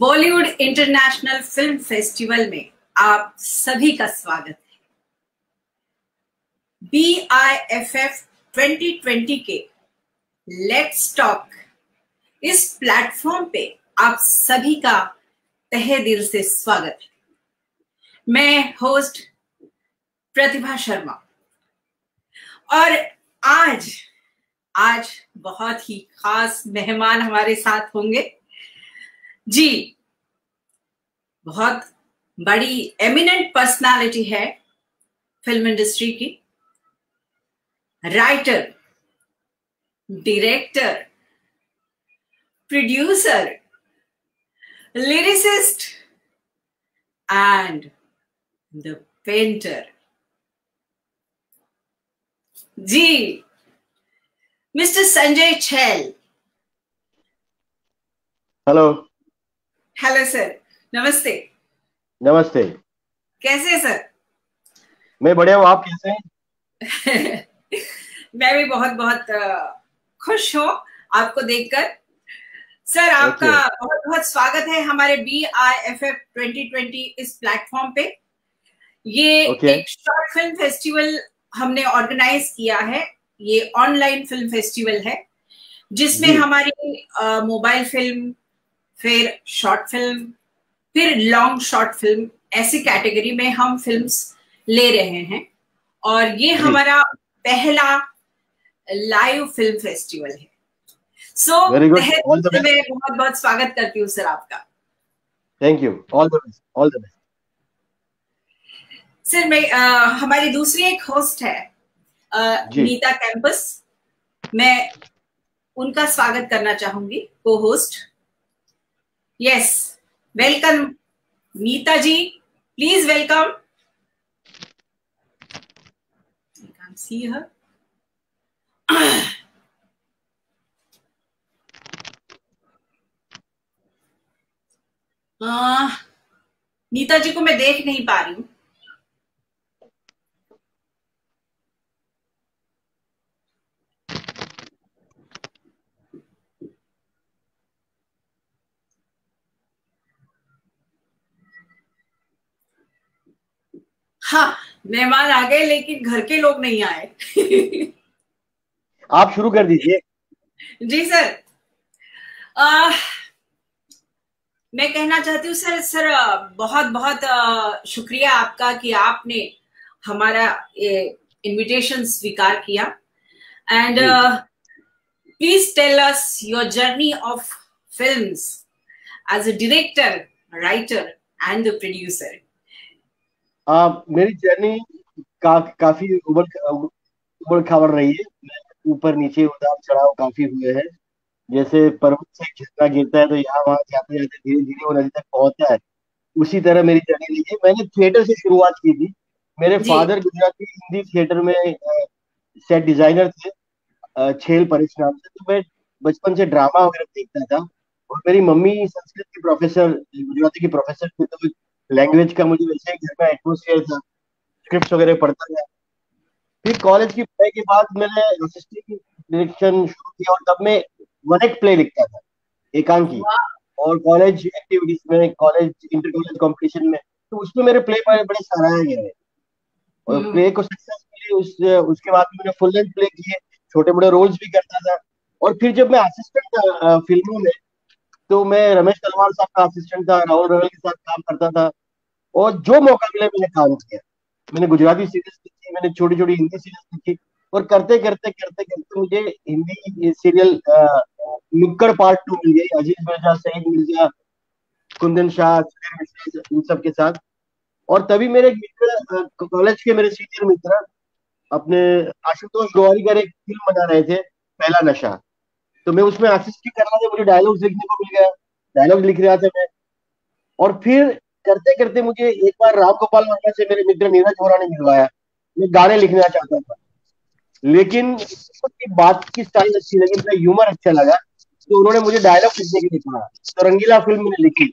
Bollywood international film festival में आप सभी का स्वागत है। B I F F twenty twenty के लेट्स टॉक इस प्लेटफॉर्म पे आप सभी का तहे दिल से स्वागत है। मैं होस्ट प्रतिभा शर्मा। और आज आज बहुत ही खास मेहमान हमारे साथ होंगे। जी, बहुत बड़ी एमिनेंट पर्सनालिटी है फ़िल्म इंडस्ट्री की। Writer director producer lyricist and the painter ji Mister Sanjay Chhail hello hello sir नमस्ते. नमस्ते. कैसे हैं सर मैं बढ़िया हूँ आप कैसे हैं? मैं भी बहुत बहुत खुश हूँ आपको देखकर। सर आपका बहुत बहुत स्वागत है हमारे B I F F twenty twenty इस प्लेटफॉर्म पे। ये Okay. एक शॉर्ट फ़िल्म फेस्टिवल हमने ऑर्गेनाइज किया है। ये ऑनलाइन फ़िल्म फेस्टिवल है जिसमें हमारी मोबाइल फ़िल्म फिर शॉर्ट फ़िल्म फिर लॉन्ग शॉर्ट फ़िल्म ऐसी कैटेगरी में हम फिल्म्स ले रहे हैं। और ये हमारा पहला लाइव फ़िल्म फेस्टिवल है। सो. मैं बहुत बहुत स्वागत करती हूँ सर आपका। Thank you all the best all the best sir मैं हमारी दूसरी एक होस्ट है नीता कैंपस मैं उनका स्वागत करना चाहूँगी को host yes welcome Neeta ji please welcome सी हर नीता जी को मैं देख नहीं पा रही हूँ। हाँ मेहमान आ गए लेकिन घर के लोग नहीं आए। आप शुरू कर दीजिए। जी सर। आ, मैं कहना चाहती हूँ सर सर बहुत बहुत शुक्रिया आपका कि आपने हमारा इनविटेशन स्वीकार किया। And please tell us your journey of films as a director writer and the producer आप मेरी जर्नी का, काफ़ी उबड़ उबड़ खाबड़ रही है। ऊपर नीचे उतार चढ़ाव काफ़ी हुए हैं। जैसे पर्वत से झरना गिरता है तो यहाँ वहाँ जाते जाते धीरे धीरे वो नदी तक पहुँचता है। उसी तरह मेरी जर्नी रही है। मैंने थिएटर से शुरुआत की थी। मेरे जी। फादर गुजराती हिंदी थिएटर में सेट डिज़ाइनर थे छेल परेश नाम से। तो मैं बचपन से ड्रामा वगैरह देखता था। और मेरी मम्मी संस्कृत की प्रोफेसर गुजराती की प्रोफेसर थी तो लैंग्वेज का मुझे वैसे ही घर में एटमोसफियर था। स्क्रिप्ट वगैरह पढ़ता था। फिर कॉलेज की पढ़ाई के बाद मैंने असिस्टेंट डायरेक्शन शुरू किया और तब मैं वन एक्ट प्ले लिखता था एकांकी। और कॉलेज एक्टिविटीज़ में कॉलेज इंटर कॉलेज कॉम्पिटिशन में तो उसमें मेरे प्ले पर बड़े सराहे गए हैं और हम्म। प्ले को सक्सेस मिली उस उसके बाद मैंने फुल लेंथ प्ले किए छोटे बड़े रोल्स भी करता था। और फिर जब मैं असिस्टेंट था फ़िल्मों में तो मैं रमेश तलवार साहब का असिस्टेंट था राहुल रवल के साथ काम करता था। और जो मौका मिला, मैंने काम किया। मैंने गुजराती सीरीज़ लिखी मैंने छोटी छोटी हिंदी सीरीज़ लिखी और करते करते करते करते मुझे Hindi serial Nukkad part two मिल गई। अज़ीज़ मिर्ज़ा, सईद मिर्ज़ा, कुंदन शाह इन सब के साथ। और तभी मेरे मित्र कॉलेज के मेरे सीनियर मित्र, अपने आशुतोष गोवारी गौरीकर एक फ़िल्म बना रहे थे, पहला नशा। तो मैं उसमें असिस्ट कर रहा था मुझे डायलॉग्स लिखने को मिल गया। डायलॉग लिख रहा था मैं। और फिर करते करते मुझे एक बार राम गोपाल वर्मा से मेरे मित्र नीरज वोरा ने मिलवाया। मैं गाने लिखना चाहता था। लेकिन उसकी बात की स्टाइल अच्छी लगी, मेरा ह्यूमर अच्छा लगा तो उन्होंने मुझे डायलॉग लिखने के लिए कहा। तो रंगीला फ़िल्म मैंने लिखी।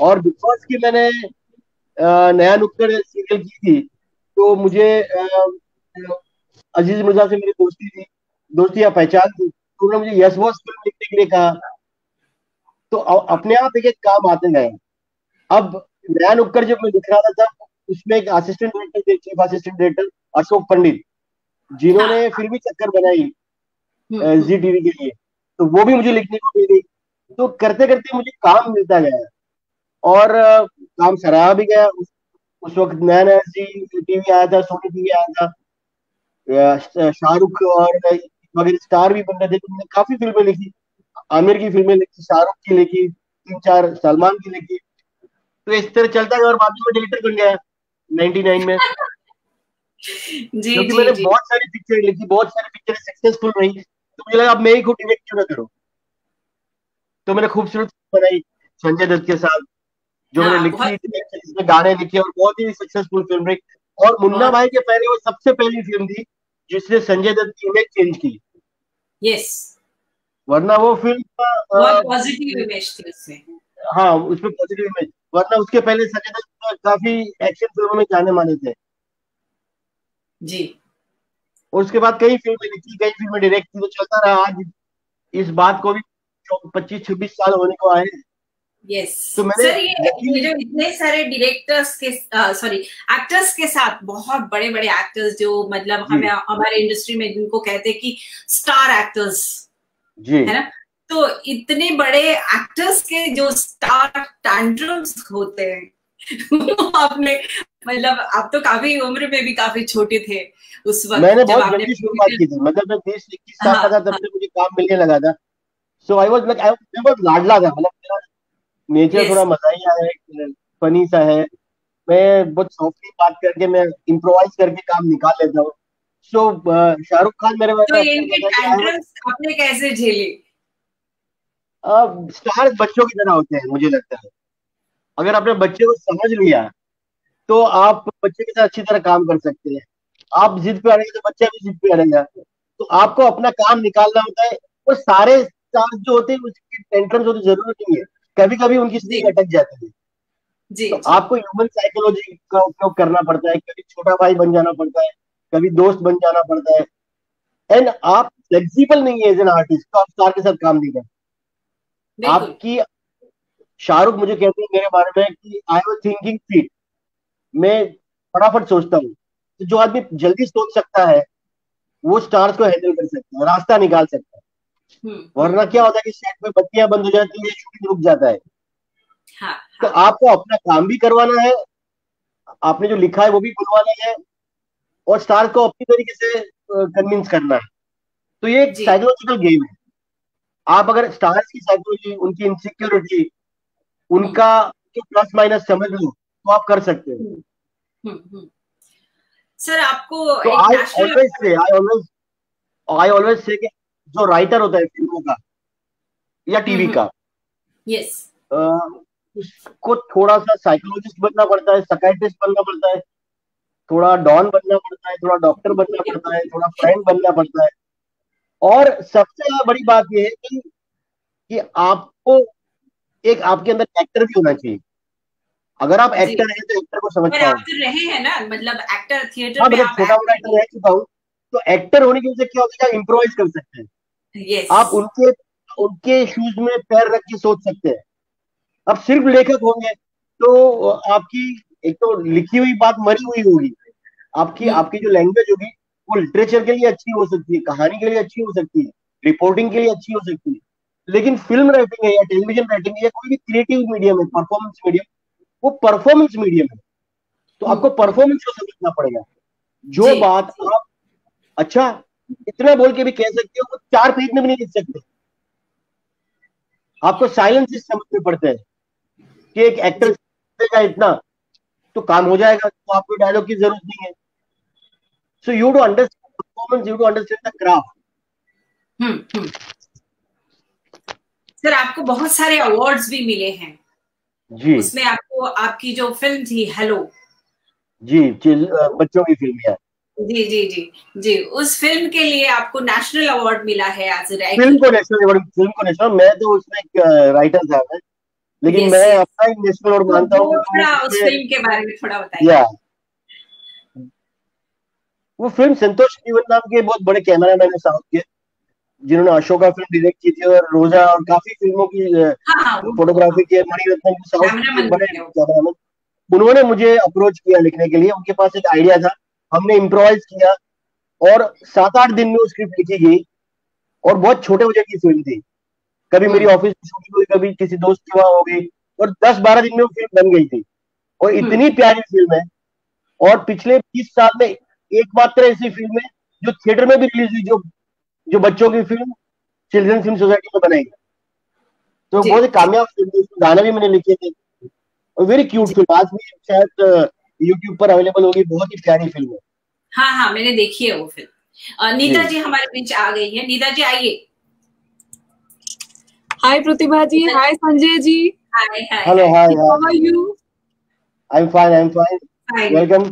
और बिकॉज़ की मैंने नया नुक्कड़ सीरियल की थी तो मुझे अज़ीज़ मिर्ज़ा से मेरी दोस्ती थी, दोस्ती या पहचान थी तो उन्होंने मुझे यस बॉस फ़िल्म लिखने के लिए कहा। तो अपने आप एक एक काम आते गए। अब नया नुक्कर जब मैं लिख रहा था तब उसमें एक असिस्टेंट डायरेक्टर थे chief assistant director Ashok Pandit जिन्होंने हाँ। फिल्मी चक्कर बनाई जी हम्म, टीवी हम्म। के लिए। तो वो भी मुझे लिखने को मिली। तो करते करते मुझे काम मिलता गया। और काम सराहा भी गया। उस, उस वक्त नया नया जी टीवी आया था सोनी टीवी आया था। शाहरुख और वगैरह स्टार भी बन रहे थे। तो काफ़ी फ़िल्में लिखी। आमिर की फ़िल्में लिखी शाहरुख की लिखी तीन चार सलमान की लिखी। तो इस तरह चलता गया और बाद में डायरेक्टर बन गया 99 में। जी क्योंकि जी, मैंने जी. बहुत सारी पिक्चर लिखी बहुत सारी पिक्चर सक्सेसफुल रही। तो मुझे लगा अब मैं ही खुद डायरेक्ट क्यों ना करूँ? तो मैंने खूबसूरत बनाई संजय दत्त के साथ जो हाँ, मैंने लिखी इसमें गाने लिखे और बहुत ही सक्सेसफुल फ़िल्म रही। और मुन्ना भाई के पहले वो सबसे पहली फ़िल्म थी जिसने संजय दत्त की इमेज चेंज की। यस वरना वो फ़िल्म पॉजिटिव इमेज थी उसमें। हाँ उसमें पॉजिटिव इमेज वरना उसके पहले संजय दत्त काफ़ी एक्शन फ़िल्मों में जाने माने थे। जी। और उसके बाद कई फ़िल्में लिखी कई फ़िल्में डायरेक्ट की तो चलता रहा। आज इस बात को भी पच्चीस छब्बीस साल होने को आए यस तो मैंने सर ये, ये जो इतने सारे डायरेक्टर्स के सॉरी एक्टर्स के साथ बहुत बड़े बड़े एक्टर्स जो मतलब हमें हमारे इंडस्ट्री में जिनको कहते हैं कि स्टार एक्टर्स जी। है ना? तो इतने बड़े एक्टर्स के जो स्टार टैंट्रम्स होते हैं आपने मतलब आप तो काफ़ी उम्र में भी काफ़ी छोटे थे उस वक्त मैंने बहुत जल्दी शुरुआत की थी। मतलब मैं बीस इक्कीस साल का था तब हाँ। से मुझे काम मिलने लगा था। सो आई वाज लाइक मैं बहुत लाडला था। मतलब मेरा नेचर थोड़ा मजाइया है फनी सा है। मैं बहुत सॉफ्टली बात करके मैं इम्प्रोवाइज करके काम निकाल लेता हूँ। सो शाहरुख खान मेरे तो इनके आपने कैसे झेले? स्टार बच्चों की तरह होते हैं मुझे लगता है। अगर आपने बच्चे को समझ लिया तो आप बच्चे के साथ अच्छी तरह काम कर सकते हैं। आप जिद पे अड़ेंगे तो बच्चा भी जिद पे अड़ेगा तो आपको अपना काम निकालना होता है। वो सारे स्टाफ जो होते हैं उसकी टेंशन होती ज़रूरत नहीं है। कभी कभी उनकी स्थिति अटक जाती है। जी, तो जी. आपको ह्यूमन साइकोलॉजी का उपयोग करना पड़ता है। कभी छोटा भाई बन जाना पड़ता है कभी दोस्त बन जाना पड़ता है। एंड आप फ्लेक्सिबल नहीं है एज एन आर्टिस्ट तो आप स्टार के साथ काम नहीं कर आपकी शाहरुख मुझे कहते हैं मेरे बारे में कि आई वॉज़ थिंकिंग फीट मैं फटाफट सोचता हूँ। तो जो आदमी जल्दी सोच सकता है वो स्टार्स को हैंडल कर सकता है रास्ता निकाल सकता है। हम्म। वरना क्या होता है कि सेट में बत्तियाँ बंद हो जाती है शूटिंग रुक जाता है। हाँ, हाँ. तो आपको अपना काम भी करवाना है आपने जो लिखा है वो भी बुलवाना है और स्टार को अपनी तरीके से कन्विंस करना है। तो ये एक साइकोलॉजिकल गेम है। आप अगर स्टार्स की साइकोलॉजी उनकी इनसिक्योरिटी उनका प्लस माइनस समझ लो तो आप कर सकते हो। हम्म, हम्म, हम्म। सर आपको तो I always say I always I always say कि जो राइटर होता है फ़िल्मों का या टीवी का यस उसको थोड़ा सा साइकोलॉजिस्ट बनना पड़ता है सकाइट्रिस्ट बनना पड़ता है थोड़ा डॉन बनना पड़ता है थोड़ा डॉक्टर बनना पड़ता है थोड़ा फ्रेंड बनना पड़ता है। और सबसे बड़ी बात यह है कि कि आपको एक आपके अंदर एक्टर भी होना चाहिए। अगर आप एक्टर हैं तो एक्टर को समझ पाओ। रहे हैं ना मतलब एक्टर थिएटर हाँ, मतलब छोटा मोटा एक्टर रह चुका हूँ तो एक्टर होने की वजह से क्या होता है इम्प्रोवाइज कर सकते हैं. आप उनके उनके शूज़ में पैर रख के सोच सकते हैं। अब सिर्फ़ लेखक होंगे तो आपकी एक तो लिखी हुई बात मरी हुई होगी। आपकी hmm. आपकी जो लैंग्वेज होगी वो लिटरेचर के लिए अच्छी हो सकती है कहानी के लिए अच्छी हो सकती है रिपोर्टिंग के लिए अच्छी हो सकती है। लेकिन फ़िल्म राइटिंग है या टेलीविज़न राइटिंग है या कोई भी क्रिएटिव मीडियम है परफॉर्मेंस मीडियम वो परफॉर्मेंस मीडियम है। तो आपको परफॉर्मेंस को समझना पड़ेगा। जो बात आप अच्छा इतना बोल के भी कह सकते हो वो चार पेज में भी नहीं लिख सकते। आपको साइलेंस समझने पड़ते हैं कि एक एक्टर का इतना तो काम हो जाएगा तो आपको डायलॉग की ज़रूरत नहीं है। So you to understand performance you to understand the craft sir आपको बहुत सारे अवार्ड्स भी मिले हैं। जी। उसमें आपको आपकी जो फ़िल्म थी हेलो जी बच्चों की फ़िल्म है जी जी जी जी। उस फ़िल्म के लिए आपको नेशनल अवार्ड मिला है एज ए फ़िल्म को नेशनल अवार्ड फ़िल्म को नेशनल मैं तो उसमें एक राइटर था। मैं लेकिन मैं अपना ही नेशनल अवार्ड मानता हूँ थोड़ा उस फ़िल्म के बारे में थोड़ा बताइए। वो फ़िल्म संतोष जीवन नाम के बहुत बड़े कैमरा मैन है साउथ के जिन्होंने अशोका फ़िल्म डायरेक्ट की थी और रोजा और काफ़ी फ़िल्मों की फोटोग्राफी की मणिरत्न साउथ बड़े उन्होंने मुझे अप्रोच किया लिखने के लिए उनके पास एक आइडिया था हमने इम्प्रोवाइज किया और सात आठ दिन में वो स्क्रिप्ट लिखी गई और बहुत छोटे बजट की फ़िल्म थी। कभी मेरी ऑफ़िस में शूटिंग हुई कभी किसी दोस्त की वहाँ हो गई और दस बारह दिन में वो फ़िल्म बन गई थी। और हम्म। इतनी प्यारी फ़िल्म है और पिछले बीस साल में एकमात्र ऐसी फ़िल्म है जो थिएटर में भी रिलीज़ हुई जो जो बच्चों की फ़िल्म चिल्ड्रन फ़िल्म सोसाइटी में बनाई तो बहुत ही कामयाब फ़िल्म थी गाने भी मैंने लिखे थे। और वेरी क्यूट फ़िल्म आज भी शायद यूट्यूब पर अवेलेबल होगी बहुत ही प्यारी फ़िल्म है। हाँ हाँ मैंने देखी है वो फ़िल्म नीता जी। हमारे बीच आ गई है। नीता जी आइए। Hi Pratibha ji. Hi Sanjay ji. Hi hi hello hi how are you I am fine I am fine welcome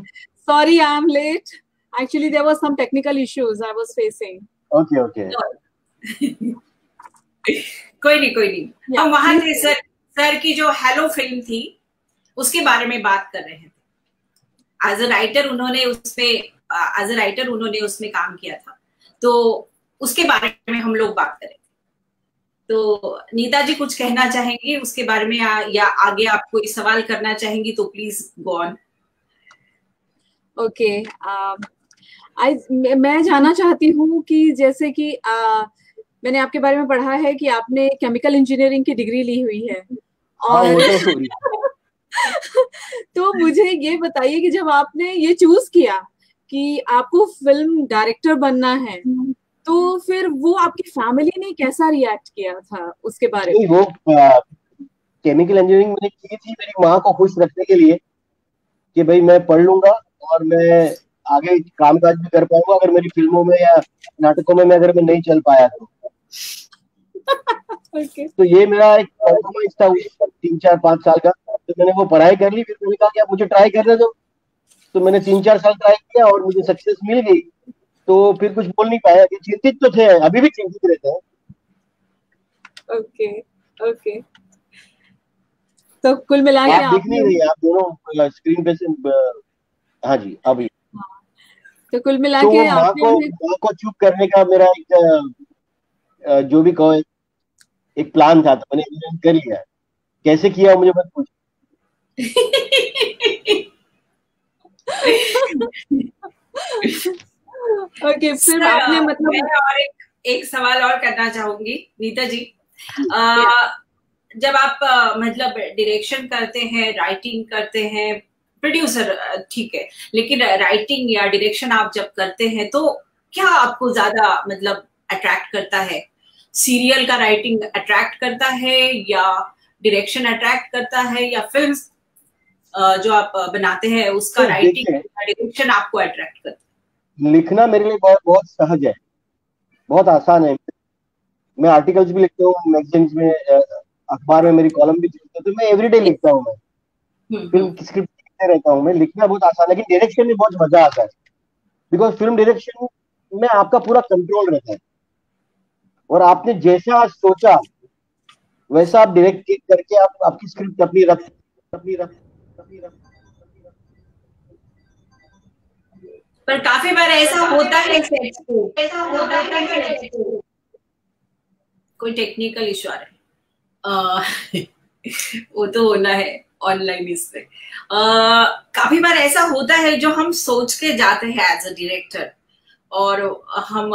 sorry I am late actually there was some technical issues i was facing. Okay okay. कोई नहीं कोई नहीं। Yeah. हम वहाँ थे sir sir की जो hello film थी उसके बारे में बात कर रहे थे। एज अ राइटर उन्होंने उसमें एज अ राइटर उन्होंने उसमें काम किया था। तो उसके बारे में हम लोग बात करें। तो नीता जी कुछ कहना चाहेंगे उसके बारे में आ, या आगे आप कोई सवाल करना चाहेंगी तो प्लीज़ गो ऑन ओके आज मैं जानना चाहती हूँ कि जैसे कि आ, मैंने आपके बारे में पढ़ा है कि आपने केमिकल इंजीनियरिंग की डिग्री ली हुई है। हाँ, और तो, तो मुझे ये बताइए कि जब आपने ये चूज़ किया कि आपको फ़िल्म डायरेक्टर बनना है तो फिर वो आपकी फैमिली ने कैसा रिएक्ट किया था उसके बारे में? वो केमिकल इंजीनियरिंग मैंने की थी मेरी माँ को खुश रखने के लिए कि भाई मैं पढ़ लूँगा और मैं आगे काम काज भी कर पाऊँगा अगर मेरी फ़िल्मों में या नाटकों में मैं अगर मैं नहीं चल पाया तो। Okay. तो ये मेरा एक कॉम्प्रोमाइज था तीन चार पाँच साल का। तो मैंने वो पढ़ाई कर ली फिर मैंने कहा कि आप मुझे ट्राई करने दो। तो मैंने तीन चार साल ट्राई किया और मुझे सक्सेस मिल गई। तो फिर कुछ बोल नहीं पाया कि चिंतित तो थे अभी भी चिंतित रहते हैं। ओके ओके तो कुल मिला के आप दिख नहीं रही आप दोनों स्क्रीन पे से हाँ जी अभी तो कुल मिला तो के माँ को माँ को चुप करने का मेरा एक जो भी कहो एक प्लान था तो मैंने कर लिया। कैसे किया मुझे मत पूछ। ओके फिर आपने मतलब मैं और एक एक सवाल और करना चाहूँगी नीता जी। आ, जब आप मतलब डायरेक्शन करते हैं राइटिंग करते हैं प्रोड्यूसर ठीक है। लेकिन राइटिंग या डायरेक्शन आप जब करते हैं तो क्या आपको ज़्यादा मतलब अट्रैक्ट करता है? सीरियल का राइटिंग अट्रैक्ट करता है या डायरेक्शन अट्रैक्ट करता है या फ़िल्म जो आप बनाते हैं उसका राइटिंग डायरेक्शन आपको अट्रैक्ट करता है? लिखना मेरे लिए बहुत बहुत सहज है। बहुत आसान है। मैं आर्टिकल्स भी लिखता हूँ मैगजीन्स में अखबार में मेरी कॉलम भी हूँ तो मैं एवरीडे लिखता हूँ मैं। फ़िल्म की स्क्रिप्ट लिखते रहता हूँ मैं, लिखना बहुत आसान लेकिन डायरेक्शन में बहुत मज़ा आता है। बिकॉज़ फ़िल्म डायरेक्शन में आपका पूरा कंट्रोल रहता है। और आपने जैसा सोचा, वैसा आप डायरेक्ट करके आप, आपकी स्क्रिप्ट अपनी रख अपनी रख अपनी रख। पर काफ़ी बार ऐसा होता है ऐसा होता है कोई टेक्निकल इशू आ रहा है। वो तो होना है। ऑनलाइन इससे काफ़ी बार ऐसा होता है जो हम सोच के जाते हैं एज अ डायरेक्टर और हम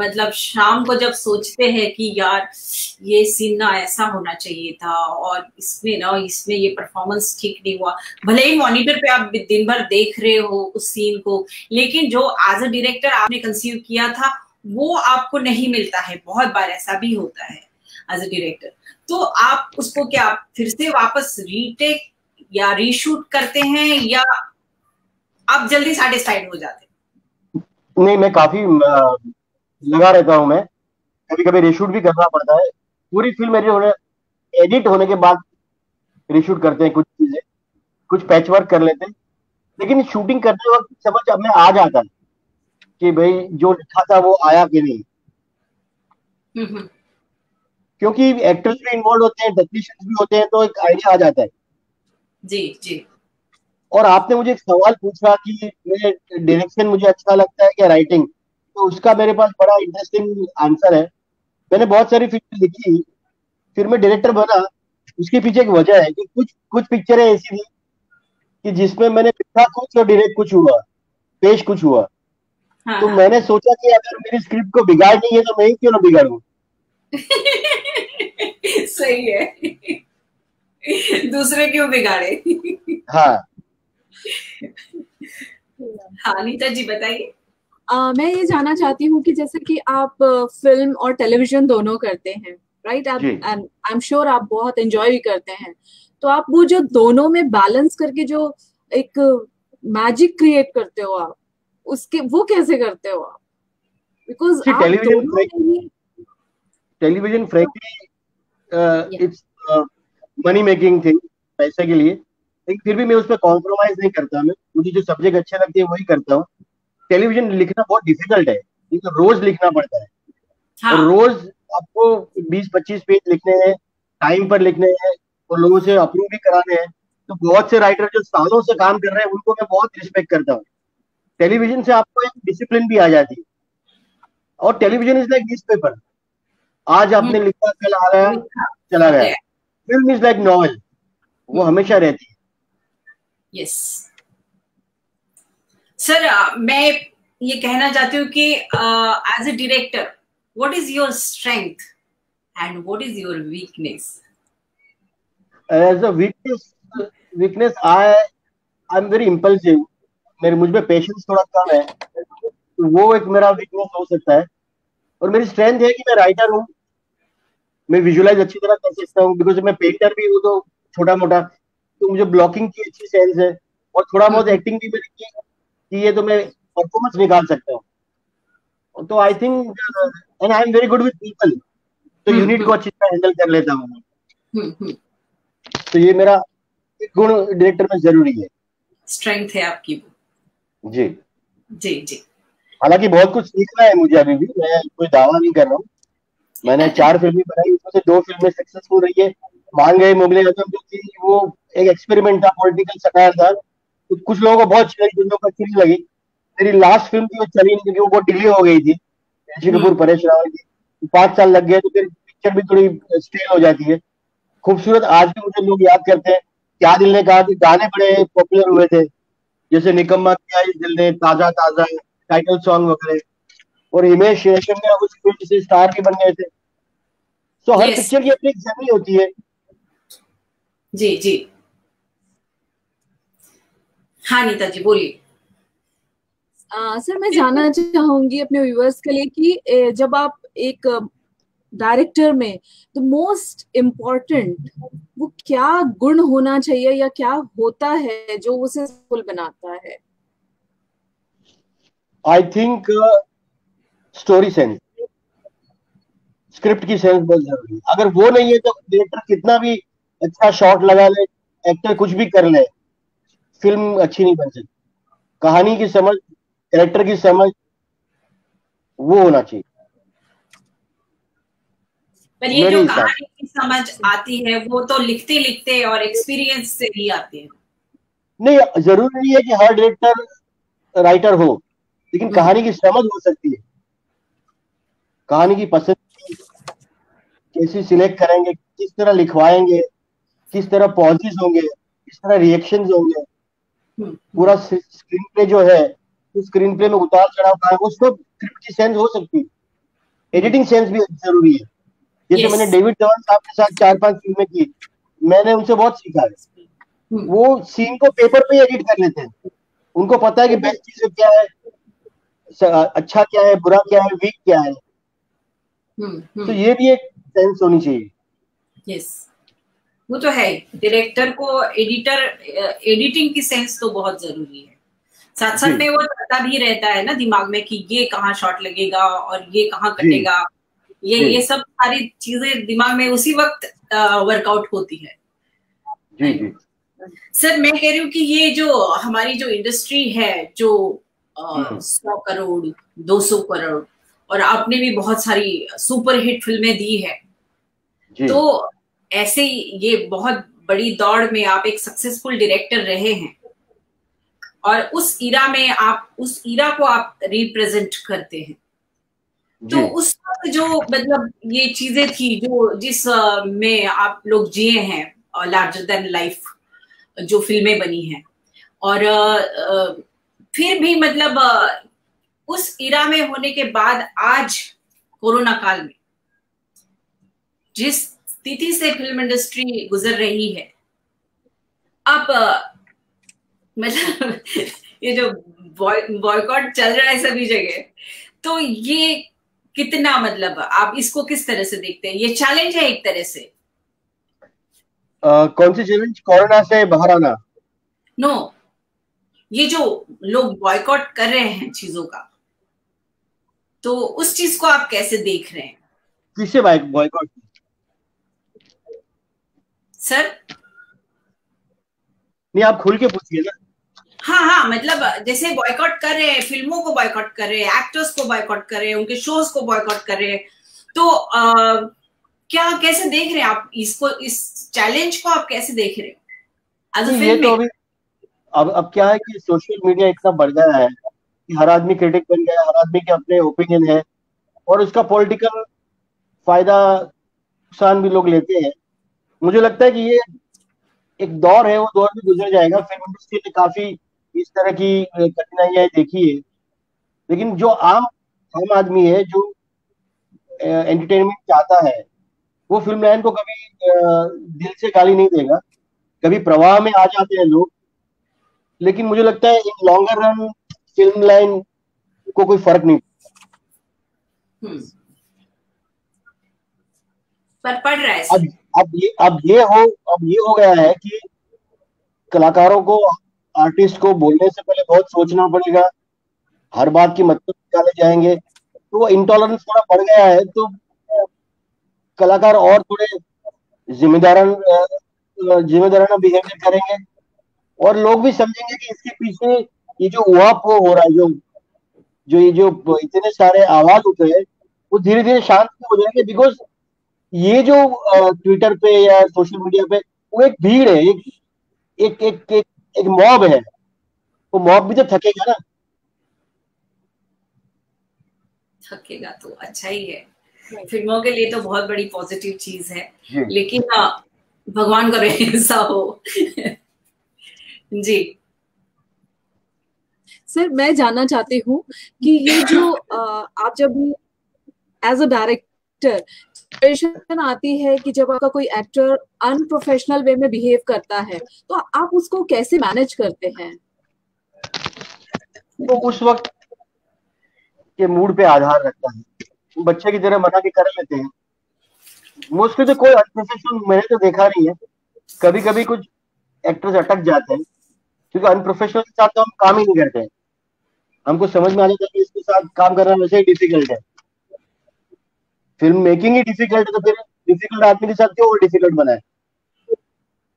मतलब शाम को जब सोचते हैं कि यार, ये सीन ना ऐसा होना चाहिए था और इसमें ना, इसमें ये परफॉर्मेंस ठीक नहीं हुआ। भले ही मॉनिटर पे आप दिन भर देख रहे हो उस सीन को, लेकिन जो एज अ डायरेक्टर आपने कंसीव किया था, वो आपको नहीं मिलता है। बहुत बार ऐसा भी होता है एज अ डायरेक्टर तो आप उसको क्या फिर से वापस रीटेक या रीशूट करते हैं या आप जल्दी सेटिस्फाइड हो जाते नहीं मैं काफ़ी लगा रहता हूँ मैं। कभी कभी रीशूट भी करना पड़ता है। पूरी फ़िल्म मेरी होने एडिट होने के बाद रीशूट करते हैं कुछ चीज़ें। कुछ पैच वर्क कर लेते हैं। लेकिन शूटिंग करते वक्त समझ अब में आ जाता है कि भाई जो लिखा था वो आया कि नहीं। हम्म, हम्म। क्योंकि एक्टर्स भी इन्वॉल्व होते हैं टेक्नीशियंस भी होते हैं तो एक आइडिया आ जाता है। जी जी। और आपने मुझे एक सवाल पूछा कि मेरे डायरेक्शन मुझे अच्छा लगता है क्या राइटिंग तो उसका मेरे पास बड़ा इंटरेस्टिंग आंसर है। मैंने बहुत सारी फ़िल्म लिखी फिर मैं डायरेक्टर बना उसके पीछे एक वजह है कि कुछ कुछ पिक्चरें ऐसी थी कि जिसमें मैंने लिखा कुछ और डायरेक्ट कुछ हुआ पेश कुछ हुआ। हाँ, तो हाँ. मैंने सोचा कि अगर मेरी स्क्रिप्ट को बिगाड़ नहीं है तो मैं ही क्यों ना बिगाड़ू? सही है। दूसरे क्यों बिगाड़े? हाँ। हाँ नीता जी बताइए। Uh, मैं ये जानना चाहती हूँ कि जैसे कि आप फ़िल्म और टेलीविज़न दोनों करते हैं राइट आप आई एम श्योर आप बहुत एंजॉय भी करते हैं। तो आप वो जो दोनों में बैलेंस करके जो एक मैजिक क्रिएट करते हो आप उसके वो कैसे करते हो आप? Because television television frankly it's money making thing पैसे के लिए। लेकिन फिर भी मैं उस पर कॉम्प्रोमाइज नहीं करता मैं। मुझे जो सब्जेक्ट अच्छे लगते हैं वही करता हूँ। टेलीविज़न लिखना बहुत डिफ़िकल्ट है। तो रोज लिखना पड़ता है। हाँ. और रोज आपको 20-25 पेज लिखने हैं टाइम पर लिखने हैं और लोगों से अप्रूव भी कराने हैं। तो बहुत से राइटर जो सालों से काम कर रहे हैं उनको मैं बहुत रिस्पेक्ट करता हूँ। टेलीविज़न से आपको एक डिसिप्लिन भी आ जाती है। और television is like newspaper आज आपने हम्म। लिखा कल आ रहा है चला गया फ़िल्म इज़ लाइक नॉवल वो हमेशा रहती है। यस सर मैं ये कहना चाहती हूँ कि as a director what is your strength and what is weakness weakness? As a weakness weakness i i'm very impulsive. मेरे मुझमें पेशेंस थोड़ा कम है। तो वो एक मेरा वीकनेस हो सकता है। और मेरी स्ट्रेंथ है कि मैं राइटर हूँ। मैं विजुअलाइज अच्छी तरह कर सकता हूँ बिकॉज़ मैं पेंटर भी हूँ तो छोटा मोटा तो मुझे ब्लॉकिंग की अच्छी सेंस है और थोड़ा बहुत एक्टिंग भी मेरी की है तो मैं परफॉर्मेंस निकाल सकता हूँ। तो I think and I am very good with people तो यूनिट को अच्छी तरह हैंडल कर लेता हूँ हम्म, हम्म। तो ये मेरा एक गुण डायरेक्टर में ज़रूरी है। स्ट्रेंथ है आपकी जी। जी जी। हालाँकि बहुत कुछ सीखना है मुझे अभी भी मैं कोई दावा नहीं कर रहा हूँ। मैंने चार फ़िल्में बनाई उसमें से दो फ़िल्में सक्सेसफुल रही है। मान गए मुगले आज़म जो थी वो एक एक्सपेरिमेंट था पॉलिटिकल सटायर था। तो कुछ लोगों को बहुत अच्छी लगी लोगों को अच्छी नहीं लगी। मेरी लास्ट फ़िल्म थी वो चली नहीं क्योंकि वो बहुत डिले हो गई थी। ऋषि कपूर हम्म। परेश रावल की। पाँच साल लग गए तो फिर पिक्चर भी थोड़ी स्टेल हो जाती है। खूबसूरत आज भी मुझे लोग याद करते हैं। क्या दिल ने कहा कि गाने बड़े पॉपुलर हुए थे। जैसे निकम्मा किया इस दिल ने ताज़ा ताज़ा टाइटल सॉन्ग वगैरह। और हिमेश रेशम ने उस फ़िल्म से स्टार भी बन गए थे। तो हर पिक्चर की अपनी जर्नी होती है। जी जी। हाँ नीता जी बोलिए। सर मैं जानना चाहूँगी अपने व्यूअर्स के लिए कि जब आप एक डायरेक्टर में द मोस्ट इम्पोर्टेंट वो क्या गुण होना चाहिए या क्या होता है जो उसे फुल बनाता है? I think story sense script की सेंस बहुत ज़रूरी है। अगर वो नहीं है तो डायरेक्टर कितना भी अच्छा शॉट लगा ले एक्टर कुछ भी कर ले फ़िल्म अच्छी नहीं बन सकती। कहानी की समझ कैरेक्टर की समझ वो होना चाहिए। पर ये जो कहानी की समझ आती है वो तो लिखते लिखते और एक्सपीरियंस से ही आती है। नहीं ज़रूरी नहीं है कि हर डायरेक्टर राइटर हो लेकिन हम्म। कहानी की समझ हो सकती है। कहानी की पसंद कैसी सिलेक्ट करेंगे किस तरह लिखवाएँगे किस तरह पॉजिस होंगे किस तरह रिएक्शन होंगे हम्म। पूरा स्क्रीन प्ले जो है स्क्रीन प्ले में उतार चढ़ाव का है वो सब स्क्रिप्ट की सेंस हो सकती है एडिटिंग सेंस भी ज़रूरी है जैसे yes. मैंने डेविड धवन साहब के साथ चार पाँच फ़िल्में की मैंने उनसे बहुत सीखा है hmm. वो सीन को पेपर पे एडिट कर लेते हैं उनको पता है कि बेस्ट चीज़ क्या है अच्छा क्या है बुरा क्या है वीक क्या है. तो ये भी एक सेंस होनी चाहिए। यस वो तो है। डायरेक्टर को एडिटर एडिटिंग की सेंस तो बहुत ज़रूरी है। साथ साथ में वो चलता भी रहता है ना दिमाग में कि ये कहाँ शॉट लगेगा और ये कहाँ कटेगा। ये ये सब सारी चीज़ें दिमाग में उसी वक्त वर्कआउट होती है। जी जी। सर मैं कह रही हूँ कि ये जो हमारी जो इंडस्ट्री है जो हम्म। सौ करोड़ दो सौ करोड़ और आपने भी बहुत सारी सुपर हिट फ़िल्में दी है। तो ऐसे ये बहुत बड़ी दौड़ में आप एक सक्सेसफुल डायरेक्टर रहे हैं। और उस इरा में आप उस इरा को आप रिप्रेजेंट करते हैं। तो उस वक्त जो मतलब ये चीज़ें थी जो जिस में आप लोग जिए हैं लार्जर देन लाइफ जो फ़िल्में बनी हैं। और फिर भी मतलब उस इरा में होने के बाद आज कोरोना काल में जिस स्थिति से फ़िल्म इंडस्ट्री गुजर रही है। आप मतलब ये जो बॉयकॉट चल रहा है सभी जगह तो ये कितना मतलब आप इसको किस तरह से देखते हैं? ये चैलेंज है एक तरह से? uh, कौन सी चैलेंज कोरोना से बाहर आना। नो no, ये जो लोग बॉयकॉट कर रहे हैं चीज़ों का तो उस चीज़ को आप कैसे देख रहे हैं? किसे बॉयकॉट सर? नहीं आप खुल के पूछिए ना। हाँ हाँ मतलब जैसे बॉयकॉट कर रहे हैं फ़िल्मों को बॉयकॉट कर रहे हैं एक्टर्स को बॉयकॉट कर रहे हैं उनके शोज़ को बॉयकॉट कर रहे हैं तो आ, क्या कैसे देख रहे हैं आप इसको इस चैलेंज को आप कैसे देख रहे हैं? ये तो अभी अब अब क्या है कि सोशल मीडिया इतना बढ़ गया है। हर आदमी क्रिटिक बन गया, हर आदमी के अपने ओपिनियन है और उसका पॉलिटिकल फ़ायदा नुकसान भी लोग लेते हैं। मुझे लगता है कि ये एक दौर है, वो दौर भी गुजर जाएगा। फ़िल्म इंडस्ट्री ने काफ़ी इस तरह की कठिनाइयाँ देखी है। लेकिन जो आम आम आदमी है, जो एंटरटेनमेंट चाहता है, वो फ़िल्म लाइन को कभी दिल से गाली नहीं देगा। कभी प्रवाह में आ जाते हैं लोग। लेकिन मुझे लगता है in longer run film line को कोई फ़र्क नहीं हम्म। पर पड़ रहा है अब अब ये अब ये हो अब ये हो गया है कि कलाकारों को आर्टिस्ट को बोलने से पहले बहुत सोचना पड़ेगा। हर बात की मतलब निकाले जाएँगे। तो इंटॉलरेंस थोड़ा बढ़ गया है तो कलाकार और थोड़े जिम्मेदार जिम्मेदाराना बिहेवियर करेंगे। और लोग भी समझेंगे कि इसके पीछे ये जो वो हो रहा है जो जो ये जो इतने सारे आवाज़ उठ रहे हैं वो धीरे धीरे शांत हो जाएँगे बिकॉज़ ये जो ट्विटर पे या सोशल मीडिया पे वो एक भीड़ है एक एक एक एक, एक मॉब है। वो मॉब भी तो थकेगा ना। थकेगा तो अच्छा ही है। फ़िल्मों के लिए तो बहुत बड़ी पॉजिटिव चीज़ है। लेकिन भगवान करे ऐसा हो। जी। सर, मैं जानना चाहती हूँ कि ये जो आप जब एज अ डायरेक्टर आती है कि जब आपका कोई एक्टर अनप्रोफेशनल वे में बिहेव करता है तो आप उसको कैसे मैनेज करते हैं? तो उस वक्त के मूड पे आधार रखता है। बच्चे की तरह मना के कर लेते हैं। मोस्टली तो कोई अनप्रोफेशनल मैंने तो देखा नहीं है। कभी कभी कुछ एक्टर्स अटक जाते हैं, क्योंकि अनप्रोफेशनल के साथ तो हम काम ही नहीं करते। हैं हमको समझ में आ जाता है कि इसके साथ काम करना वैसे ही डिफ़िकल्ट है। फ़िल्म मेकिंग ही डिफ़िकल्ट तो फिर डिफ़िकल्ट आदमी के साथ क्यों और डिफ़िकल्ट बनाए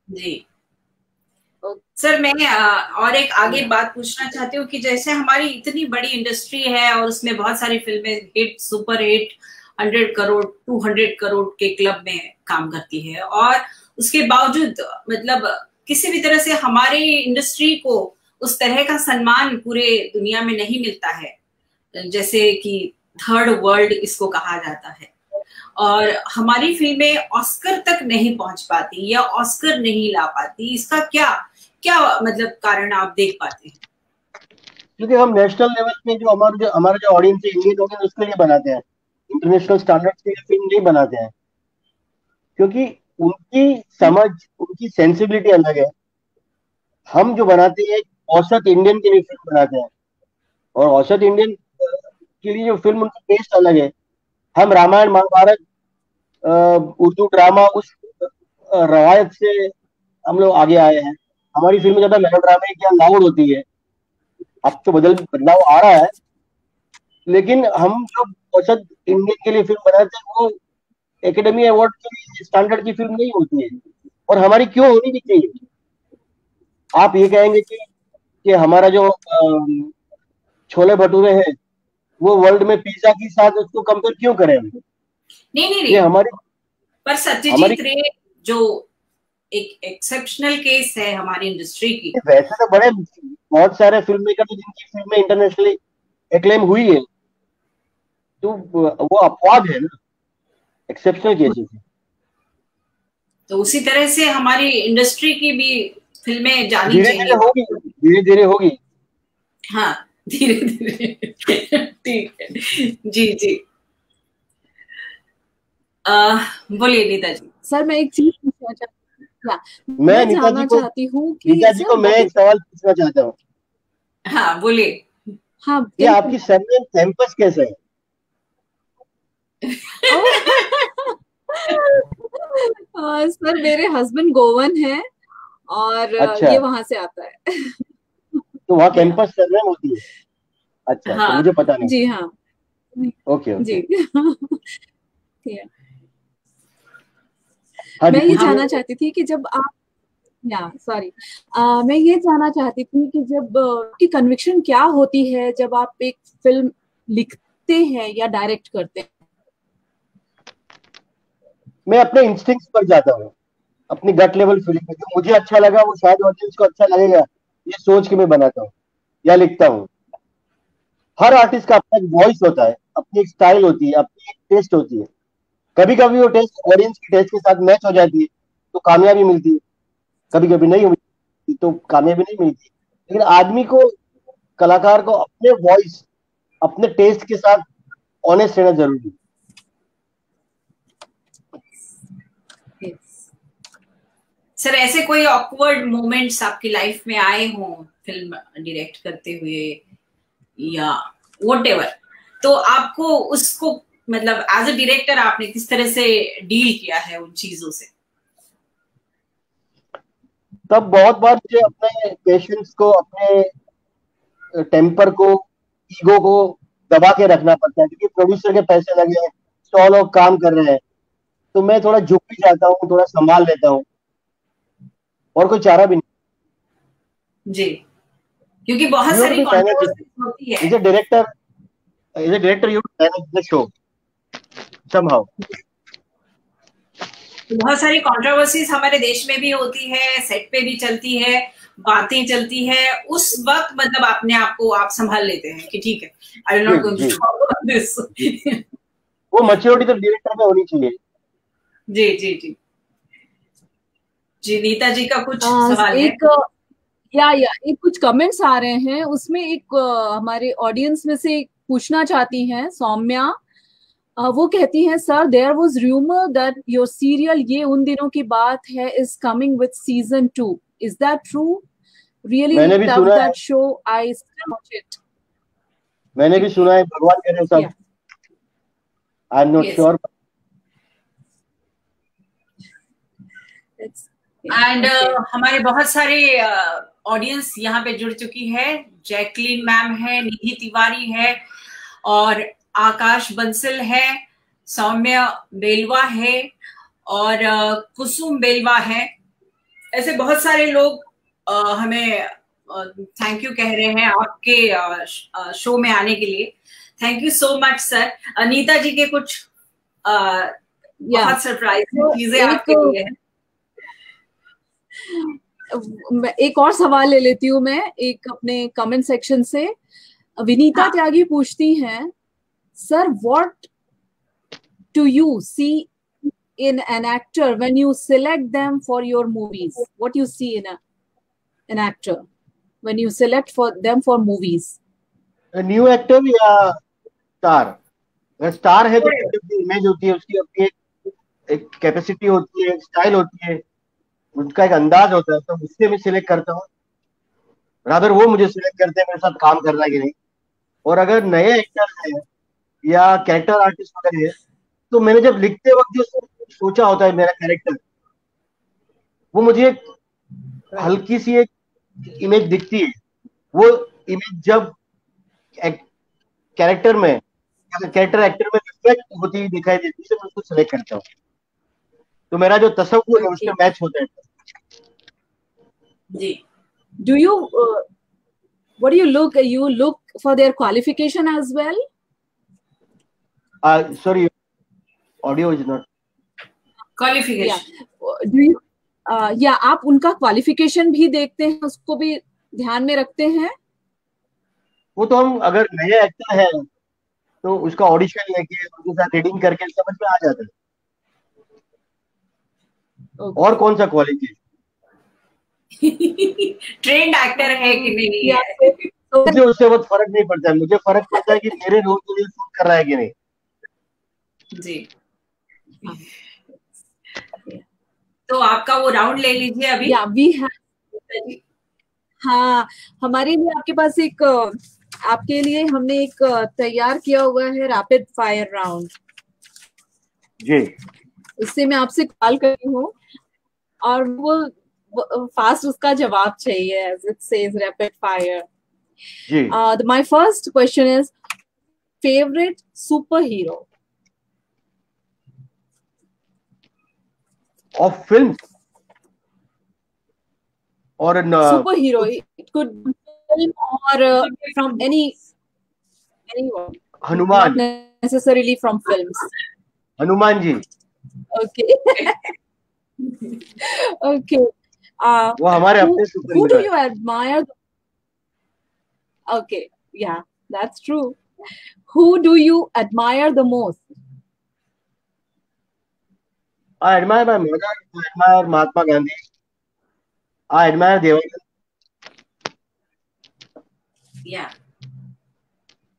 जी। सर, मैं और एक आगे बात पूछना चाहती हूँ कि जैसे हमारी इतनी बड़ी इंडस्ट्री है और उसमें बहुत सारी फ़िल्में hit super hit hundred crore two hundred crore के क्लब में काम करती है। और उसके बावजूद मतलब किसी भी तरह से हमारी इंडस्ट्री को उस तरह का सम्मान पूरे दुनिया में नहीं मिलता है, जैसे कि थर्ड वर्ल्ड इसको कहा जाता है। और हमारी फ़िल्में ऑस्कर तक नहीं पहुँच पाती या ऑस्कर नहीं ला पाती, इसका क्या क्या मतलब कारण आप देख पाते हैं? क्योंकि हम नेशनल लेवल पे जो हमारे जो, हमारा जो ऑडियंस है इंडियन ऑडियंस उसके लिए बनाते हैं। इंटरनेशनल स्टैंडर्ड्स के लिए फ़िल्म नहीं बनाते हैं। क्योंकि उनकी समझ, उनकी सेंसिबिलिटी अलग है। हम जो बनाते हैं औसत इंडियन के लिए फ़िल्म बनाते हैं। और औसत इंडियन के लिए जो फ़िल्म उनका टेस्ट अलग है। हम रामायण, महाभारत उर्दू ड्रामा उस रवायत से हम लोग आगे आए हैं। हमारी फ़िल्म ज़्यादा मेलो ड्रामे क्या लाउड होती है। अब तो बदल, बदलाव आ रहा है। लेकिन हम जो औसत इंडियन के लिए फ़िल्म बनाते हैं, वो एकेडमी अवार्ड के स्टैंडर्ड की फ़िल्म नहीं होती है। और हमारी क्यों होनी भी चाहिए? आप ये कहेंगे कि कि हमारा जो छोले भटूरे हैं वो वर्ल्ड में पिज्जा के साथ उसको कंपेयर क्यों करें नहीं नहीं नहीं ये हमारी पर सत्यजीत रे जो एक एक्सेप्शनल केस है हमारी इंडस्ट्री की। वैसे तो बड़े बहुत सारे फ़िल्म मेकर जिनकी फ़िल्में इंटरनेशनली एक्लेम हुई है। तो वो अपवाद है ना एक्सेप्शनल केसेस है। तो उसी तरह से हमारी इंडस्ट्री की भी फ़िल्में जानी होगी। धीरे धीरे होगी। हाँ धीरे धीरे ठीक है। जी जी। बोलिए नीता जी सर मैं एक चीज़ पूछना चाहती हूँ मैं नीता जी को चाहती हूँ नीता जी को मैं एक सवाल पूछना चाहता हूँ। हाँ बोलिए। हाँ ये आपकी सरनेम कैंपस कैसे है? सर मेरे हस्बैंड गोवन है और अच्छा। ये वहाँ से आता है। तो वहाँ कैंपस सरनेम होती है। अच्छा तो हाँ, तो मुझे पता नहीं। जी हाँ। ओके ओके जी। हाँ, मैं ये जानना चाहती थी कि जब आप या सॉरी मैं ये जानना चाहती थी कि जब की कन्विक्शन क्या होती है जब आप एक फ़िल्म लिखते हैं या डायरेक्ट करते हैं? मैं अपने इंस्टिंक्ट पर जाता हूँ। अपनी गट लेवल फीलिंग में जो मुझे अच्छा लगा वो शायद ऑडियंस को अच्छा लगेगा। ये सोच के मैं बनाता हूँ, या लिखता हूँ। हर आर्टिस्ट का अपना एक वॉइस होता है, अपनी एक स्टाइल होती है, अपनी एक टेस्ट होती है। कभी कभी वो टेस्ट ऑडियंस की टेस्ट के साथ मैच हो जाती है तो कामयाबी मिलती है। कभी कभी नहीं मिलती तो कामयाबी नहीं मिलती। लेकिन आदमी को, कलाकार को अपने वॉइस अपने टेस्ट के साथ ऑनेस्ट रहना ज़रूरी है। सर, ऐसे कोई ऑकवर्ड मोमेंट्स आपकी लाइफ में आए हों फ़िल्म डायरेक्ट करते हुए, या वट तो आपको उसको मतलब एज अ डायरेक्टर आपने किस तरह से डील किया है उन चीज़ों से? तब बहुत बार मुझे अपने पेशेंस को, अपने टेम्पर को ईगो को दबा के रखना पड़ता है, क्योंकि प्रोड्यूसर के पैसे लगे हैं सौ लोग काम कर रहे हैं। तो मैं थोड़ा झुक भी जाता हूँ, थोड़ा संभाल लेता हूँ। और कोई चारा भी नहीं। जी। क्योंकि बहुत सारी होती है। Is a director is a director you manage the show somehow बहुत सारी कंट्रोवर्सीज हमारे देश में भी होती है सेट पे भी चलती है बातें चलती है। उस वक्त मतलब अपने आप को आप संभाल लेते हैं कि ठीक है I not going to this वो मैच्योरिटी तो डायरेक्टर में होनी चाहिए। जी जी जी। जी नीता जी का कुछ आ, सवाल एक है? या या एक कुछ कमेंट्स आ रहे हैं। उसमें एक हमारे ऑडियंस में से पूछना चाहती हैं सौम्या। वो कहती हैं sir there was rumour that your serial ये उन दिनों की बात है is coming with season two is that true really love that show I watch it मैंने भी सुना है भगवान करे सब। I am not sure and uh, हमारे बहुत सारे ऑडियंस uh, यहाँ पे जुड़ चुकी है। जैकलीन मैम है निधि तिवारी है और आकाश बंसल है सौम्य बेलवा है और uh, कुसुम बेलवा है। ऐसे बहुत सारे लोग uh, हमें थैंक यू कह रहे हैं आपके शो में आने के लिए। Thank you so much sir Anita ji के कुछ बहुत सरप्राइज़ चीज़ें आपके लिए है। एक और सवाल ले लेती हूँ मैं एक अपने कमेंट सेक्शन से। विनीता हाँ. त्यागी पूछती हैं sir what to you see in an actor when you select them for your movies what you see in an actor when you select for them for movies new actor या star star है तो image होती है उसकी अपनी एक capacity होती है स्टाइल होती है। उनका एक अंदाज होता है तो उससे मैं सिलेक्ट करता हूँ। रादर वो मुझे सिलेक्ट करते हैं मेरे साथ काम करना कि नहीं। और अगर नए एक्टर है या कैरेक्टर आर्टिस्ट वगैरह है तो मैंने जब लिखते वक्त जो सोचा होता है मेरा कैरेक्टर वो मुझे एक हल्की सी एक इमेज दिखती है। वो इमेज जब कैरेक्टर में कैरेक्टर एक्टर में रिफ्लेक्ट होती हुई दिखाई देती है तो मैं उसको सिलेक्ट करता हूँ। तो मेरा जो तस्वुर है उसमें मैच होता है। do you uh, what do you look you look for their qualification as well? Uh sorry qualification uh, या आप उनका क्वालिफिकेशन भी देखते हैं उसको भी ध्यान में रखते हैं? वो तो हम अगर नए एक्टर है तो उसका ऑडिशन लेके उनके साथ रीडिंग करके समझ में आ जाता है। और कौन सा क्वालिटी ट्रेंड एक्टर है कि नहीं? है मुझे उससे बहुत फ़र्क नहीं पड़ता है। मुझे फ़र्क पड़ता है कि मेरे रोल के लिए सूट कर रहा है कि नहीं। जी। तो आपका वो राउंड ले लीजिए अभी। Yeah, we have हाँ हमारे लिए आपके पास एक आपके लिए हमने एक तैयार किया हुआ है रैपिड फायर राउंड जी। उससे मैं आपसे कॉल कर रही हूँ। और वो फास्ट उसका जवाब चाहिए as it says rapid fire my first question is favourite super hero of film और uh, न- super hero it could be film or uh, from any anyone not necessarily from films Hanuman ji okay okay uh, वो हमारे who, अपने super who hero do है you admire okay yeah that's true who do you admire the most I admire my mother. I admire Mahatma Gandhi. I admire Devanand. या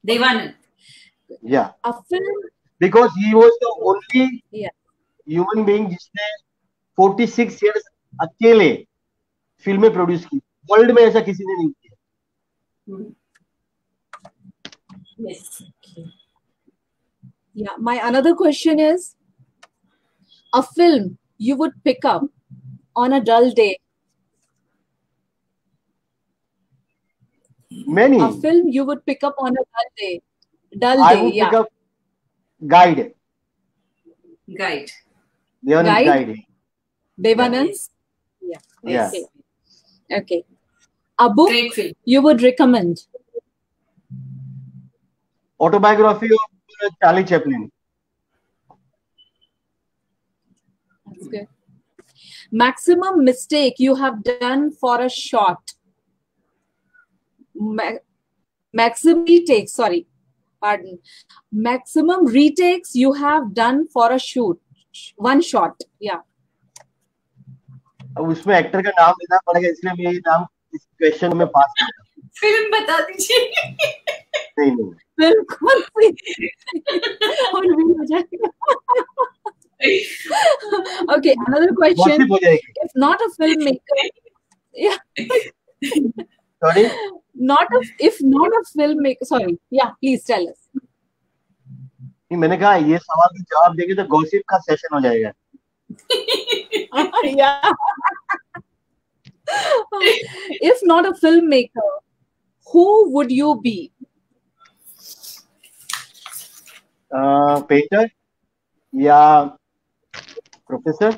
Devanand Yeah, a film because he was the only Yeah. human being जिसने 46 years अकेले फ़िल्में produce की world में ऐसा किसी ने नहीं किया yes yeah my another question is a film you would pick up on a dull day many a film you would pick up on a dull day dull I day would yeah pick up Guide. Guide Devanand Guide? Guide. devanand yeah Yeah. okay Okay. A book Great film. you would recommend? Autobiography of uh, Charlie Chaplin. That's good. Maximum mistake you have done for a shot. Ma maximum retake, sorry, pardon. Maximum retakes you have done for a shoot, one shot, yeah. अब उसमें actor का नाम लेना पड़ेगा इसलिए मैं ये नाम इस क्वेश्चन में पास कर फ़िल्म बता दीजिए। नहीं नहीं बिल्कुल और भी हो जाएगा। गॉसिप हो जाएगी if not a filmmaker yeah. Sorry not a if not a filmmaker sorry yeah please tell us. नहीं मैंने कहा ये सवाल का जवाब देंगे तो गॉसिप का सेशन हो जाएगा। yeah. if not a filmmaker, who would you be? Uh, painter? Yeah. Professor?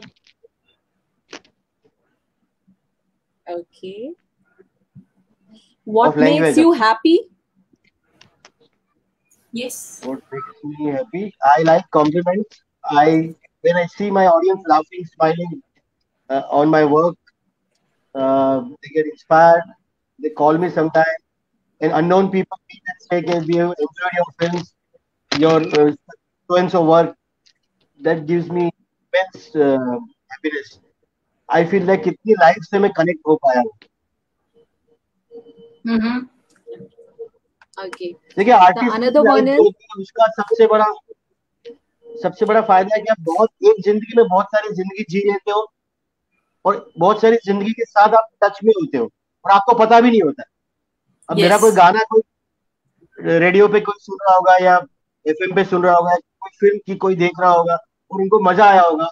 Okay. What makes you happy? Yes. What makes me happy? I like compliments. I when i see my audience laughing smiling uh, on my work uh, they get inspired they call me sometime and unknown people meet and say "Okay, we have enjoyed your films your uh, so and so work that gives me immense uh, happiness i feel like कितनी life से मैं connect हो पाया हूँ हम्म okay देखिए artist another one is- उसका सबसे बड़ा सबसे बड़ा फ़ायदा है कि आप बहुत एक ज़िंदगी में बहुत सारी ज़िंदगी जी लेते हो और बहुत सारी ज़िंदगी के साथ आप टच में होते हो और आपको पता भी नहीं होता अब yes. मेरा कोई गाना कोई रेडियो पे कोई सुन रहा होगा या एफएम पे सुन रहा होगा कोई फ़िल्म की कोई देख रहा होगा और उनको मज़ा आया होगा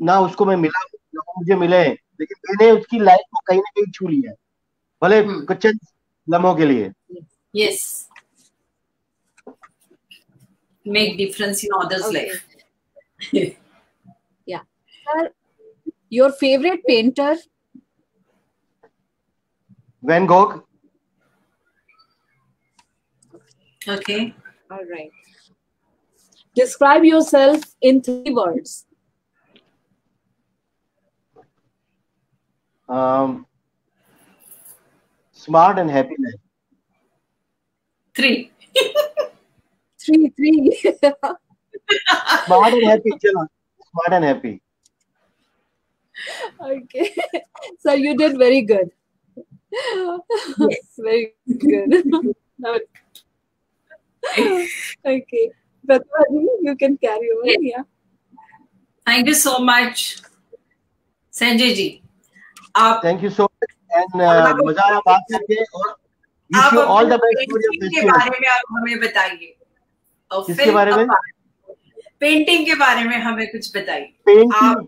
ना उसको मैं मिला ना मुझे मिले हैं लेकिन मैंने उसकी लाइफ को कहीं ना कहीं छू लिया है भले हम्म। कुछ लम्हों के लिए yes make difference in others' okay. life. yeah. Sir, your favorite painter? Van Gogh. Okay. All right. Describe yourself in three words. Um, smart and happy. Three. three, three. Smart and happy, chalo. Smart and happy. okay. So you did very good. Yes. very good. okay. Pratibha ji, you can carry on. Yes. Yeah. Thank you so much Sanjay ji आप Thank you so much. And uh, मजा आया बात करके और wish आप you all the अपने best for your painting के festival. बारे में आप हमें बताइए और किसके बारे में? पेंटिंग के बारे में हमें कुछ बताइए। आप-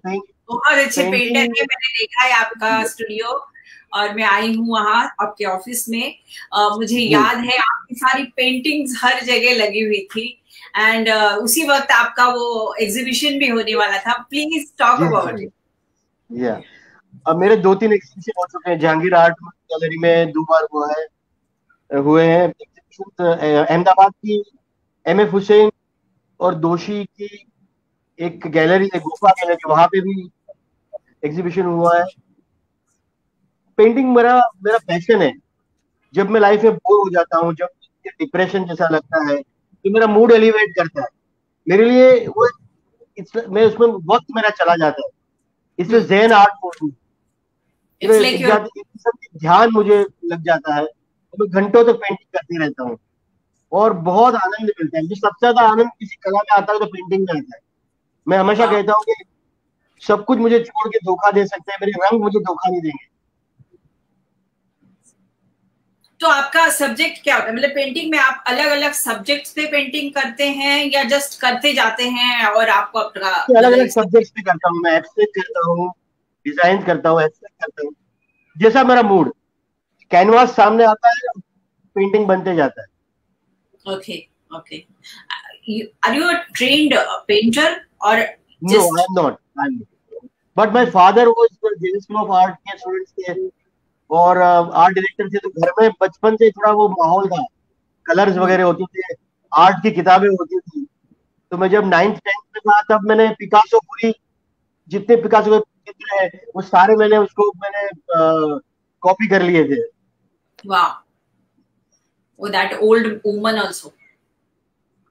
बहुत अच्छे पेंटर है मैंने देखा है आपका स्टूडियो और मैं आई हूँ वहाँ आपके ऑफ़िस में। अ, मुझे याद है आपकी सारी पेंटिंग्स हर जगह लगी हुई थी। एंड उसी वक्त आपका वो एग्जीबिशन भी होने वाला था। Please talk about. It yeah. अब मेरे दो तीन एग्जीबिशन हो चुके हैं। जहांगीर आर्ट गैलरी में दो बार हुआ है हुए हैं। अहमदाबाद की एम एफ़ हुसैन और दोषी की एक गैलरी है गुफा गैलरी वहाँ पे भी एग्जीबिशन हुआ है। पेंटिंग मेरा मेरा पैशन है। जब मैं लाइफ में बोर हो जाता हूँ जब डिप्रेशन जैसा लगता है तो मेरा मूड एलिवेट करता है। मेरे लिए वो मैं उसमें वक्त मेरा चला जाता है। इसलिए जैन आर्ट योर ध्यान मुझे लग जाता है। तो मैं घंटों तक पेंटिंग करते रहता हूँ। और बहुत आनंद मिलता है। मुझे सबसे ज़्यादा आनंद किसी कला में आता है तो पेंटिंग में आता है। मैं हमेशा हाँ। कहता हूँ कि सब कुछ मुझे छोड़ के धोखा दे सकते हैं मेरे रंग मुझे धोखा नहीं देंगे। तो आपका सब्जेक्ट क्या होता है? मतलब पेंटिंग में आप अलग अलग सब्जेक्ट्स पे पेंटिंग करते हैं या जस्ट करते जाते हैं और आपको अपना अलग अलग सब्जेक्ट्स पे करता हूँ। मैं एब्स्ट्रैक्ट करता हूँ डिज़ाइन करता हूँ एब्स्ट्रैक्ट करता हूँ। जैसा मेरा मूड कैनवास सामने आता है पेंटिंग बनते जाता है। Okay, okay. Uh, you, are you a trained uh, painter or No, just I'm not. I'm not. But my father was the Jain School of Art के स्टूडेंट्स थे और आर्ट डायरेक्टर थे तो घर में बचपन से थोड़ा वो माहौल था कलर्स वगैरह होते थे आर्ट की किताबें होती थी तो मैं जब नाइन्थ टेंथ में था तब मैंने पिकासो पूरी जितने पिकासो के चित्र है वो सारे मैंने उसको मैंने कॉपी कर लिए थे wow? Oh, that old woman also.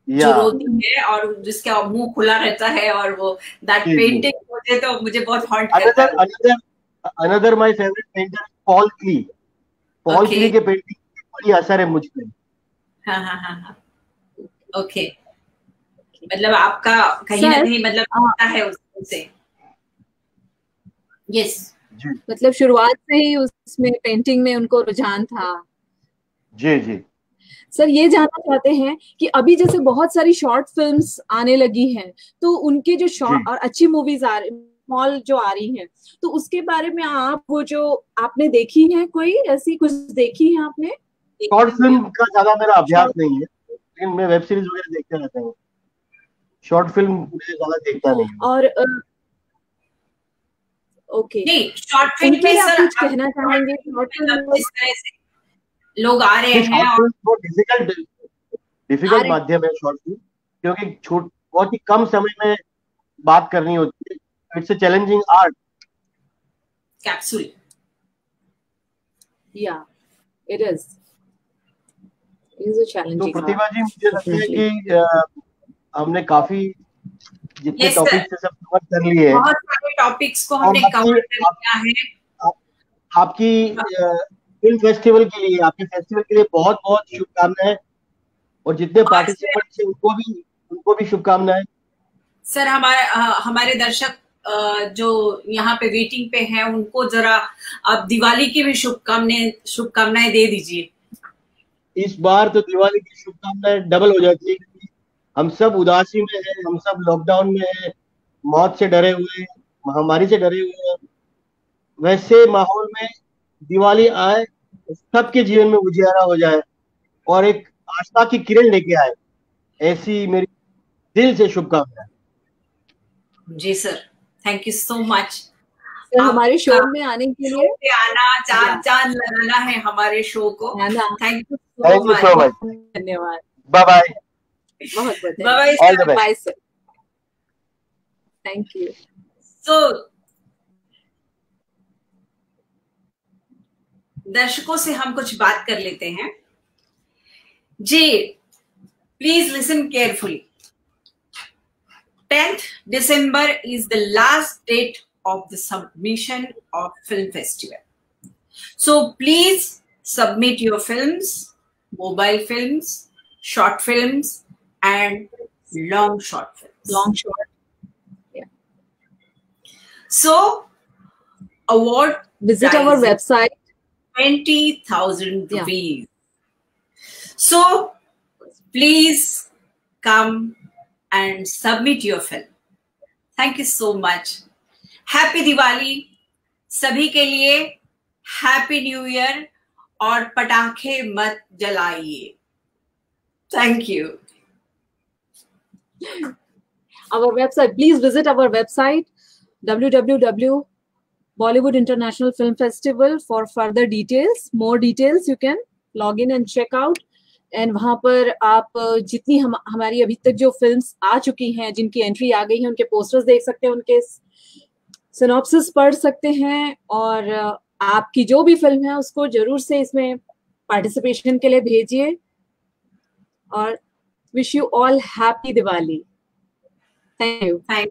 जो रोती है और जिसका मुँह खुला रहता है और वो दैट। पेंटिंग मुझे तो मुझे बहुत हॉन्ट करता अनदर है। Another another my favourite painter Paul Klee Paul Klee के पेंटिंग बड़ी असर है मुझ पे। हाँ हाँ हाँ हाँ। ओके मतलब आपका कहीं ना कहीं मतलब हाँ। होता है उससे यस मतलब शुरुआत से ही उसमें पेंटिंग में उनको रुझान था। जी जी। सर ये जानना चाहते हैं कि अभी जैसे बहुत सारी शॉर्ट फिल्म्स आने लगी हैं तो उनके जो शॉर्ट और अच्छी मूवीज़ आ रही मॉल जो आ रही हैं तो उसके बारे में आप वो जो आपने देखी है कोई? ऐसी कुछ देखी है आपने? शॉर्ट फ़िल्म का ज़्यादा मेरा अभ्यास नहीं है लेकिन मैं वेब सीरीज़ वगैरह देखते रहता हूँ। शॉर्ट फ़िल्म मुझे ज़्यादा देखता नहीं हूँ। और ओके। नहीं शॉर्ट फ़िल्म में सर कुछ कहना चाहेंगे? शॉर्ट फ़िल्म जिस तरह से लोग आ रहे हैं। और डिफ़िकल्ट डिफ़िकल्ट माध्यम है शॉर्ट फ़िल्म क्योंकि छोट बहुत ही कम समय में बात करनी होती है। It's a challenging art capsule या इट इज़ इज़ अ तो प्रतिभा जी मुझे लगता है कि अ, हमने काफ़ी जितने Yes, sir. से सब कवर कर लिए हैं। बहुत सारे टॉपिक्स को हमने कवर कर लिया है। आपकी फ़िल्म फेस्टिवल के लिए आपके फेस्टिवल के लिए बहुत बहुत शुभकामनाएँ। और जितने और पार्टिसिपेंट्स हैं उनको भी उनको भी शुभकामनाएँ। सर हमारे हमारे दर्शक जो यहाँ पे वेटिंग पे हैं उनको जरा आप दिवाली की भी शुभकामनाएँ शुभकामनाएँ दे दीजिए। इस बार तो दिवाली की शुभकामनाएँ डबल हो जाती है क्योंकि हम सब उदासी में हैं हम सब लॉकडाउन में हैं मौत से डरे हुए हैं महामारी से डरे हुए हैं। वैसे माहौल में दिवाली आए सबके जीवन में उजियारा हो जाए और एक आस्था की किरण लेके आए ऐसी मेरी दिल से शुभकामनाएँ जी sir thank you so much हमारे शो में आने के लिए आना चाँद चाँद लगाना है हमारे शो को। Thank you so much much धन्यवाद बाय बाय बहुत बहुत bye bye all the best bye sir thank you तो दर्शकों से हम कुछ बात कर लेते हैं। जी please listen carefully tenth December is the last date of the submission of film festival so please submit your films mobile films short films and long short films long short so award visit our website 20,000 Yeah. rupees. So please come and submit your film. Thank you so much. Happy Diwali सभी के लिए happy new year और पटाखे मत जलाइए thank you Our website. Please visit our website www. Bollywood International Film Festival for further details. More details you can log in and check out. And वहाँ पर आप जितनी हम, हमारी अभी तक जो फिल्म्स आ चुकी हैं, जिनकी एंट्री आ गई है, उनके पोस्टर्स देख सकते हैं, उनके सिनॉप्सिस पढ़ सकते हैं और आपकी जो भी फ़िल्म है, उसको ज़रूर से इसमें पार्टिसिपेशन के लिए भेजिए और wish you all happy Diwali thank you thank